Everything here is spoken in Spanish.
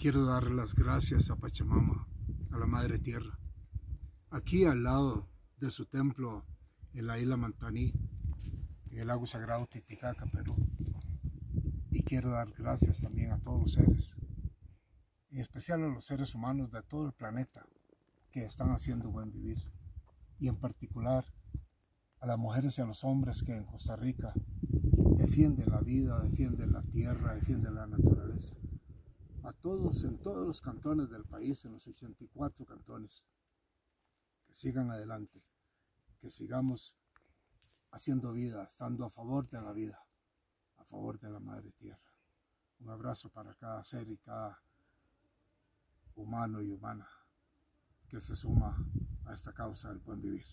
quiero dar las gracias a Pachamama, a la Madre Tierra. Aquí al lado de su templo en la isla Mantaní, en el lago sagrado Titicaca, Perú. Y quiero dar gracias también a todos los seres, en especial a los seres humanos de todo el planeta que están haciendo buen vivir. Y en particular a las mujeres y a los hombres que en Costa Rica defienden la vida, defienden la tierra, defienden la naturaleza. Todos, en todos los cantones del país, en los 84 cantones, que sigan adelante, que sigamos haciendo vida, estando a favor de la vida, a favor de la Madre Tierra. Un abrazo para cada ser y cada humano y humana que se suma a esta causa del buen vivir.